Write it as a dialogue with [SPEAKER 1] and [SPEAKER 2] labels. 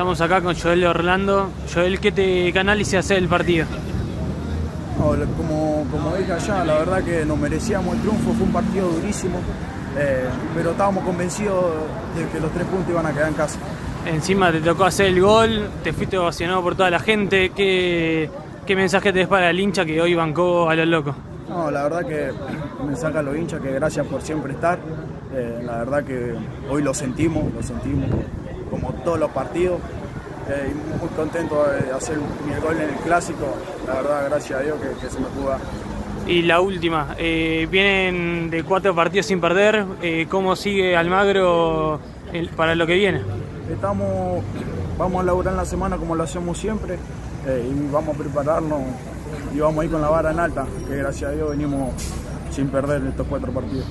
[SPEAKER 1] Estamos acá con Joel Orlando. Joel, ¿qué, te, qué análisis hace del partido?
[SPEAKER 2] No, como, como dije allá, la verdad que nos merecíamos el triunfo, fue un partido durísimo, eh, pero estábamos convencidos de que los tres puntos iban a quedar en casa.
[SPEAKER 1] Encima te tocó hacer el gol, te fuiste ovacionado por toda la gente. ¿Qué, qué mensaje te des para el hincha que hoy bancó a los locos?
[SPEAKER 2] No, la verdad que me saca a los hinchas que gracias por siempre estar. Eh, la verdad que hoy lo sentimos, lo sentimos como todos los partidos. Eh, y muy contento de hacer mi gol en el clásico. La verdad, gracias a Dios que, se me pudo dar.
[SPEAKER 1] Y la última, eh, vienen de cuatro partidos sin perder. ¿Cómo sigue Almagro para lo que viene?
[SPEAKER 2] Estamos, vamos a laburar en la semana como lo hacemos siempre y vamos a prepararnos y vamos a ir con la vara en alta, que gracias a Dios venimos sin perder estos cuatro partidos.